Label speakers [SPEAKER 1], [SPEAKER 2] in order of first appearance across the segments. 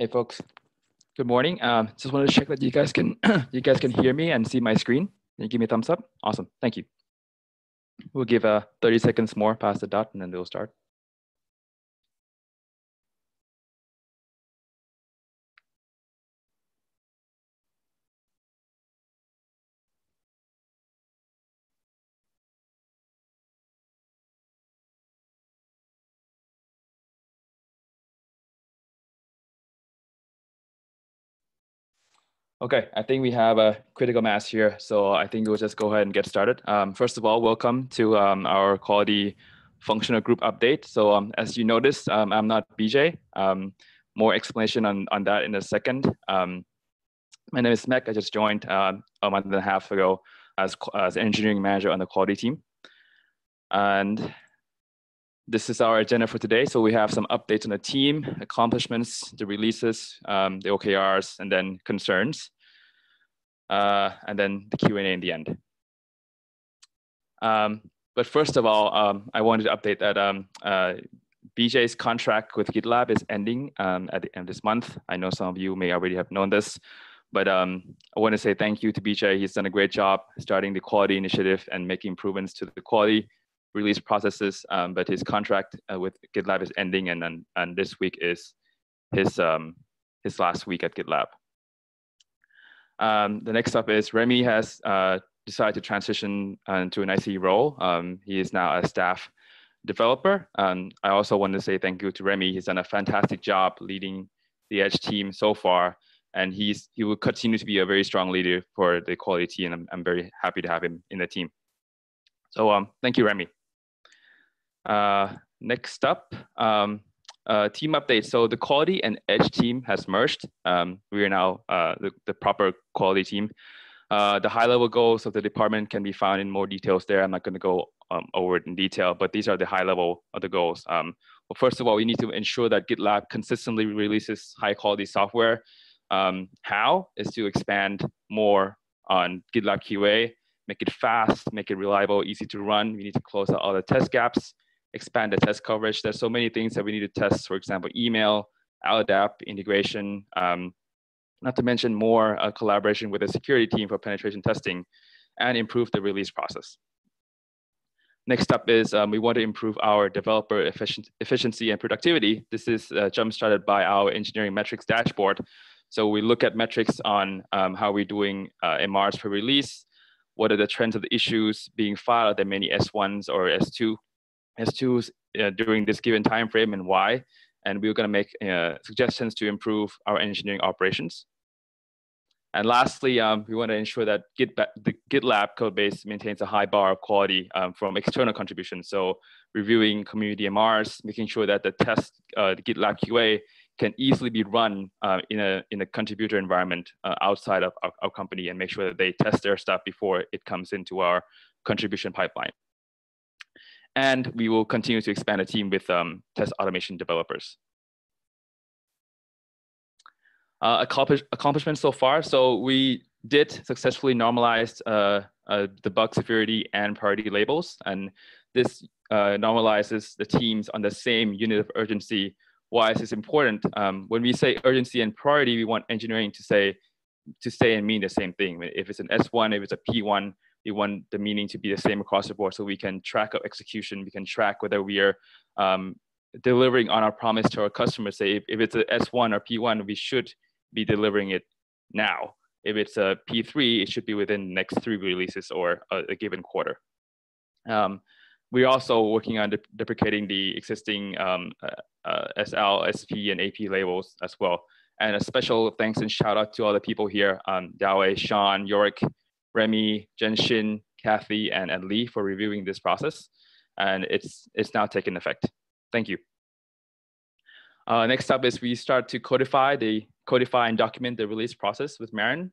[SPEAKER 1] Hey folks, good morning. Um, just wanted to check that you guys can you guys can hear me and see my screen. Can you give me a thumbs up? Awesome, thank you. We'll give uh, 30 seconds more past the dot and then we'll start. Okay, I think we have a critical mass here, so I think we'll just go ahead and get started. Um, first of all, welcome to um, our quality functional group update. So um, as you noticed, um, I'm not BJ. Um, more explanation on, on that in a second. Um, my name is Mac. I just joined uh, a month and a half ago as, as engineering manager on the quality team. And this is our agenda for today. So we have some updates on the team, accomplishments, the releases, um, the OKRs, and then concerns uh, and then the Q&A in the end. Um, but first of all, um, I wanted to update that um, uh, BJ's contract with GitLab is ending um, at the end of this month. I know some of you may already have known this, but um, I want to say thank you to BJ. He's done a great job starting the quality initiative and making improvements to the quality release processes. Um, but his contract uh, with GitLab is ending, and, and and this week is his his last week at GitLab. Um, the next up is Remy has uh, decided to transition into an IC role. Um, he is now a staff developer. Um, I also want to say thank you to Remy. He's done a fantastic job leading the Edge team so far, and he's he will continue to be a very strong leader for the quality team. And I'm, I'm very happy to have him in the team. So um, thank you, Remy. Uh, next up, um, uh, team update. So the quality and edge team has merged. Um, we are now uh, the, the, proper quality team. Uh, the high level goals of the department can be found in more details there. I'm not going to go um, over it in detail, but these are the high level of the goals. Um, well, first of all, we need to ensure that GitLab consistently releases high quality software. Um, how is to expand more on GitLab QA, make it fast, make it reliable, easy to run. We need to close out all the test gaps expand the test coverage. There's so many things that we need to test, for example, email, LDAP integration, um, not to mention more uh, collaboration with the security team for penetration testing and improve the release process. Next up is um, we want to improve our developer efficient, efficiency and productivity. This is uh, jump-started by our engineering metrics dashboard. So we look at metrics on um, how we're doing uh, MRs per release, what are the trends of the issues being filed, are there many S1s or S2 S2s uh, during this given time frame and why. And we are going to make uh, suggestions to improve our engineering operations. And lastly, um, we want to ensure that Git the GitLab code base maintains a high bar of quality um, from external contributions. So reviewing community MRs, making sure that the test, uh, the GitLab QA can easily be run uh, in, a, in a contributor environment uh, outside of our, our, company and make sure that they test their stuff before it comes into our contribution pipeline. And we will continue to expand the team with um, test automation developers. Uh, accomplish accomplishments so far. So we did successfully normalize uh, uh, the bug severity and priority labels. And this uh, normalizes the teams on the same unit of urgency. Why is this important? Um, when we say urgency and priority, we want engineering to say, to say and mean the same thing. If it's an S1, if it's a P1, we want the meaning to be the same across the board. So we can track our execution we can track whether we are um, delivering on our promise to our customers. Say if, if it's a s1 or p1 we should be delivering it now. If it's a p3 it should be within the next three releases or a, a given quarter. Um, we're also working on de deprecating the existing um, uh, uh, SL, SP, and AP labels as well. And a special thanks and shout out to all the people here, um, Sean, Yorick, Remy, Jenshin, Kathy, and, and Lee for reviewing this process. And it's, it's now taken effect. Thank you. Uh, next up is we start to codify the codify and document the release process with Marin.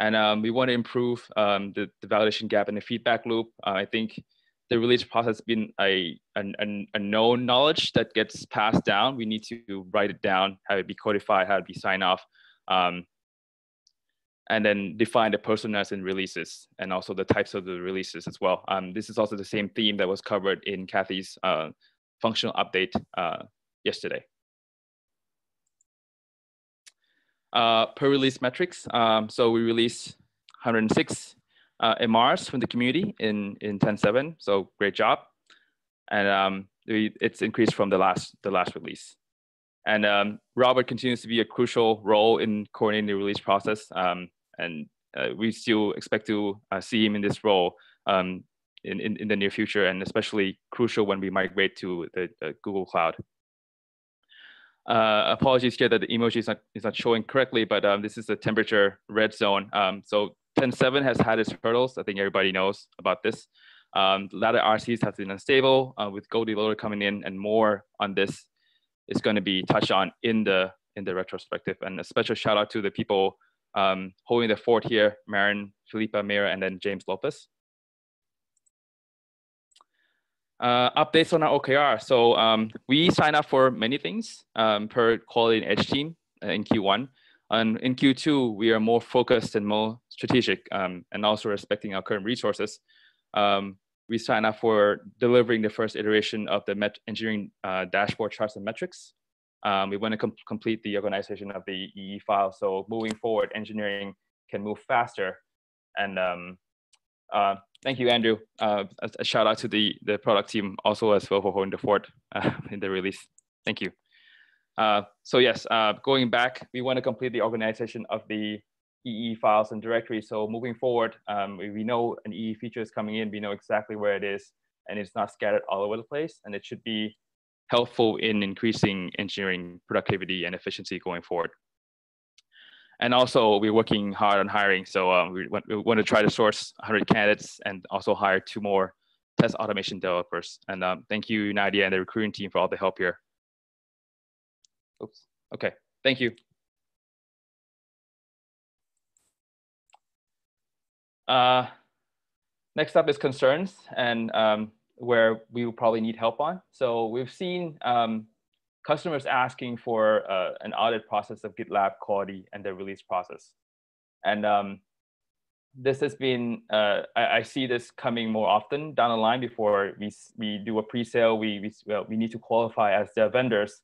[SPEAKER 1] And um, we want to improve um, the, the, validation gap and the feedback loop. Uh, I think the release process has been a, a, a, known knowledge that gets passed down. We need to write it down, have it be codified, have it be signed off. Um, and then define the personas and releases and also the types of the releases as well. Um, this is also the same theme that was covered in Kathy's uh, functional update uh, yesterday. uh, per release metrics. Um, so we released 106 uh, MRs from the community in in 10.7. So great job, and um, we, it's increased from the last the last release. And um, Robert continues to be a crucial role in coordinating the release process, um, and uh, we still expect to uh, see him in this role um, in, in, in, the near future, and especially crucial when we migrate to the, the Google Cloud. Uh, apologies here that the emoji is not, is not showing correctly, but um, this is the temperature red zone. Um, so 10.7 has had its hurdles. I think everybody knows about this. Um, latter RCs have been unstable uh, with Goldie Loader coming in and more on this is going to be touched on in the in the retrospective. And a special shout out to the people um, holding the fort here, Marin, Filipa, Mira, and then James Lopez. Uh, updates on our OKR. So um, we sign up for many things um, per quality and edge team uh, in Q1. And in Q2, we are more focused and more strategic um, and also respecting our current resources. Um, we sign up for delivering the first iteration of the met engineering uh, dashboard charts and metrics. Um, we want to com complete the organization of the EE file. So moving forward, engineering can move faster. And um, uh, thank you, Andrew. Uh, a, a, shout out to the, the product team also as well for holding the fort uh, in the release. Thank you. Uh, so yes, uh, going back, we want to complete the organization of the EE files and directories. So moving forward, um, we, know an EE feature is coming in, we know exactly where it is, and it's not scattered all over the place. And it should be helpful in increasing engineering productivity and efficiency going forward. And also, we're working hard on hiring. So um, we, want, we want to try to source 100 candidates and also hire two more test automation developers. And um, thank you, Nadia, and the recruiting team for all the help here. Oops. Okay. Thank you. Uh, next up is concerns and um, where we will probably need help on. So we've seen um, customers asking for uh, an audit process of GitLab quality and the release process. And um, this has been, uh, I, I, see this coming more often down the line before we, we do a pre-sale, we, we, well, we need to qualify as their vendors.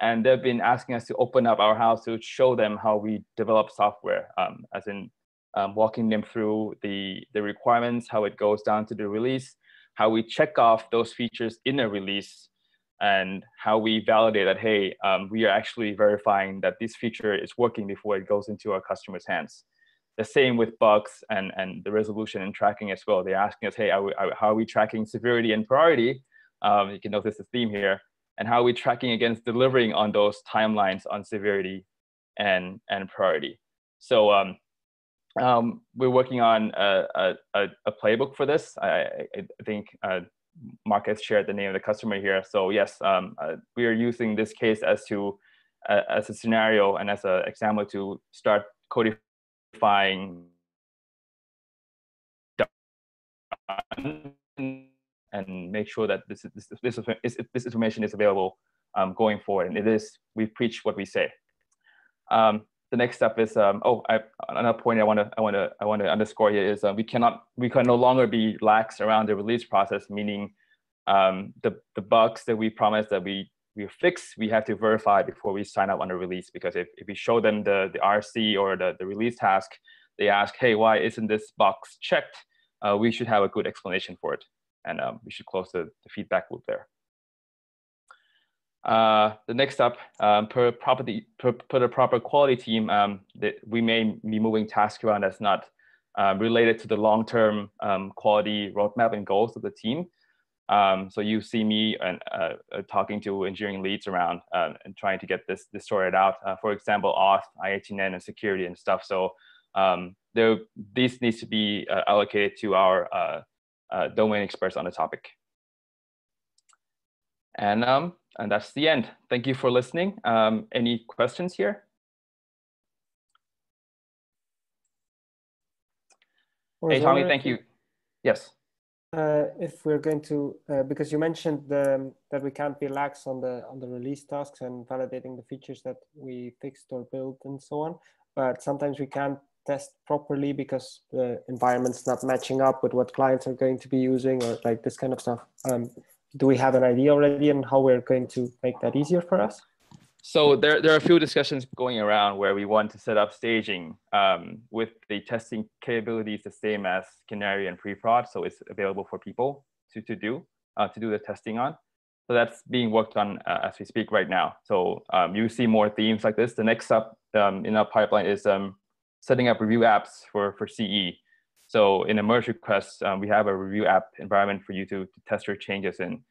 [SPEAKER 1] And they've been asking us to open up our house to show them how we develop software, um, as in um, walking them through the, the requirements, how it goes down to the release, how we check off those features in a release, and how we validate that, hey, um, we are actually verifying that this feature is working before it goes into our customer's hands. The same with bugs and, and the resolution and tracking as well. They're asking us, hey, are we, are, how are we tracking severity and priority? Um, you can notice the theme here. And how are we tracking against delivering on those timelines on severity and, and priority? So um, um, we're working on a, a, a, playbook for this. I, I think uh, Mark has shared the name of the customer here. So yes, um, uh, we are using this case as to uh, as a scenario and as an example to start codifying and make sure that this this this, this information is available um, going forward. And it is we preach what we say. Um, the next step is um, oh I, another point I want to I want to I want to underscore here is uh, we cannot we can no longer be lax around the release process meaning um, the the bugs that we promise that we we fix we have to verify before we sign up on the release. Because if, if we show them the the RC or the, the release task they ask hey why isn't this box checked? Uh, we should have a good explanation for it. And um, we should close the, the feedback loop there. Uh, the next up, um, per property per, per the proper quality team, um, that we may be moving tasks around that's not um, related to the long-term um, quality roadmap and goals of the team. Um, so you see me and uh, uh, talking to engineering leads around uh, and trying to get this, this sorted out. Uh, for example, auth, IHN, and security and stuff. So um, there, this needs to be uh, allocated to our domain experts on the topic. And um, and that's the end. Thank you for listening. Um, any questions here? Hey, Tommy, thank you. Yes.
[SPEAKER 2] Uh, if we're going to, uh, because you mentioned the, that we can't be lax on the on the release tasks and validating the features that we fixed or built and so on, but sometimes we can't test properly because the environment's not matching up with what clients are going to be using or like this kind of stuff. Um, do we have an idea already on how we're going to make that easier for us?
[SPEAKER 1] So there, there are a few discussions going around where we want to set up staging um, with the testing capabilities the same as Canary and pre-prod, so it's available for people to, to do uh, to do the testing on. So that's being worked on uh, as we speak right now. So um, you see more themes like this. The next up um, in our pipeline is um, setting up review apps for, for CE. So in a merge request, um, we have a review app environment for you to, to, test your changes in.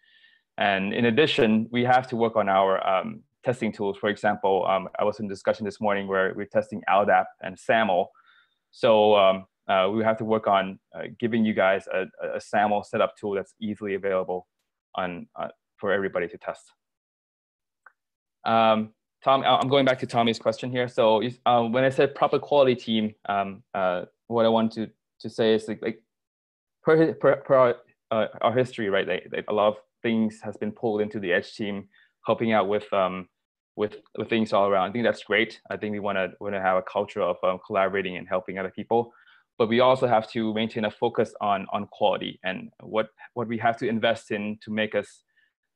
[SPEAKER 1] And in addition, we have to work on our um, testing tools. For example, um, I was in discussion this morning where we're testing LDAP and SAML. So um, uh, we have to work on uh, giving you guys a, a SAML setup tool that's easily available on uh, for everybody to test. Um, Tom, I'm going back to Tommy's question here. So uh, when I said proper quality team, um, uh, what I want to, to say is like, like per, per, per our, uh, our, history, right? Like, like, a lot of things has been pulled into the edge team, helping out with um, with, with things all around. I think that's great. I think we want to want to have a culture of um, collaborating and helping other people, but we also have to maintain a focus on on quality and what what we have to invest in to make us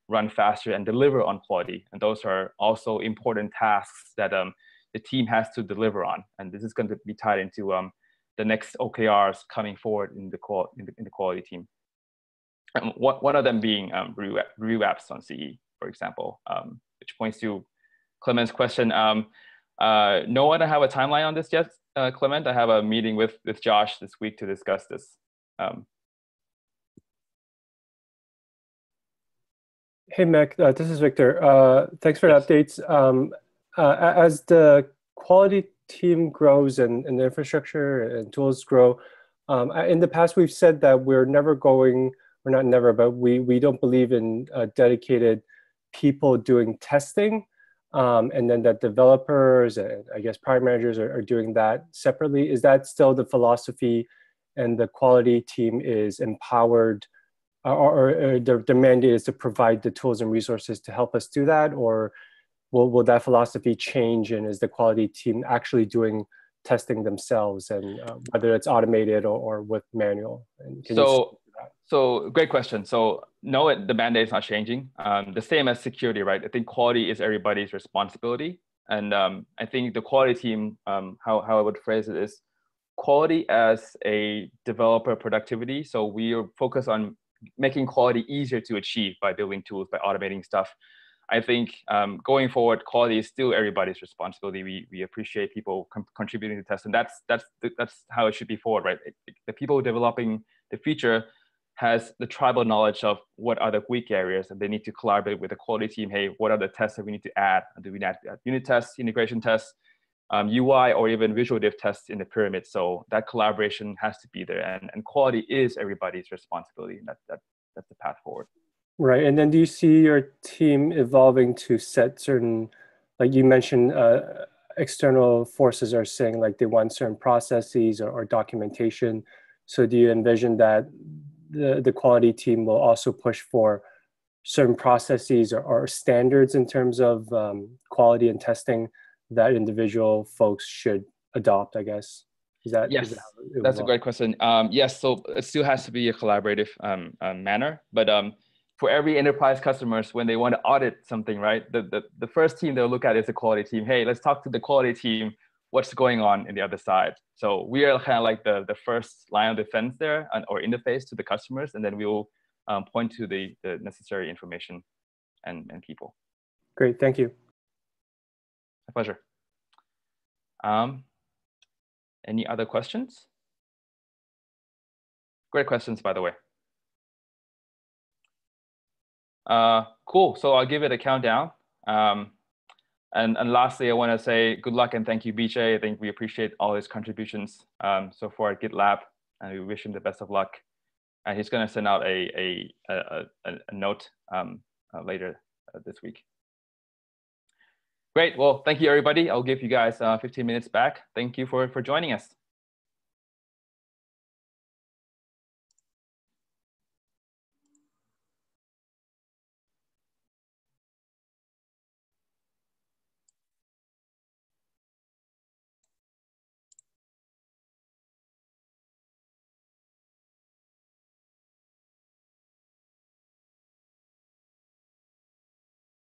[SPEAKER 1] run faster and deliver on quality. And those are also important tasks that um, the team has to deliver on. And this is going to be tied into um, the next OKRs coming forward in the, qual- in the, in the quality team. And one, one of them being um, review, apps on CE, for example, um, which points to Clement's question. Um, uh, no one have a timeline on this yet, uh, Clement. I have a meeting with, with Josh this week to discuss this. Um,
[SPEAKER 3] Hey, Mac, uh, this is Victor. Uh, thanks for the updates. Um, uh, as the quality team grows and, and the infrastructure and tools grow, um, in the past we've said that we're never going, we're not never, but we, we don't believe in uh, dedicated people doing testing. Um, and then that developers and I guess product managers are, are doing that separately. Is that still the philosophy and the quality team is empowered or, or the, the mandate is to provide the tools and resources to help us do that or will, will that philosophy change and is the quality team actually doing testing themselves and uh, whether it's automated or, or with manual?
[SPEAKER 1] So so great question. So no it, the mandate is not changing. Um, the same as security right? I think quality is everybody's responsibility. And um, i think the quality team um, how, how i would phrase it is quality as a developer productivity. So we are focused on making quality easier to achieve by building tools, by automating stuff. I think um, going forward, quality is still everybody's responsibility. We, we appreciate people com- contributing to tests, and that's that's that's how it should be forward, right? The people developing the feature has the tribal knowledge of what are the weak areas, and they need to collaborate with the quality team. Hey, what are the tests that we need to add? Do we add unit tests, integration tests? um, UI or even visual diff tests in the pyramid. So that collaboration has to be there, and, and quality is everybody's responsibility. And that, that that's the path forward.
[SPEAKER 3] Right, and then do you see your team evolving to set certain, like you mentioned, uh, external forces are saying like they want certain processes or, or documentation. So do you envision that the, the quality team will also push for certain processes or, or standards in terms of um, quality and testing that individual folks should adopt, I guess?
[SPEAKER 1] Is that, yes, is that that's a great question. Um, yes, so it still has to be a collaborative um, uh, manner, but um, for every enterprise customers, when they want to audit something, right, the, the, the first team they'll look at is the quality team. Hey, let's talk to the quality team. What's going on in the other side? So we are kind of like the, the first line of defense there and, or interface to the customers, and then we will um, point to the, the necessary information and, and people.
[SPEAKER 3] Great, thank you.
[SPEAKER 1] My pleasure. Um, any other questions? Great questions, by the way. Uh, cool. So I'll give it a countdown. Um, and, and lastly, I want to say good luck and thank you, BJ. I think we appreciate all his contributions um, so far at GitLab, and we wish him the best of luck. And he's going to send out a, a, a, a, note um, uh, later uh, this week. Great. Well, thank you, everybody. I'll give you guys uh, 15 minutes back. Thank you for, for joining us.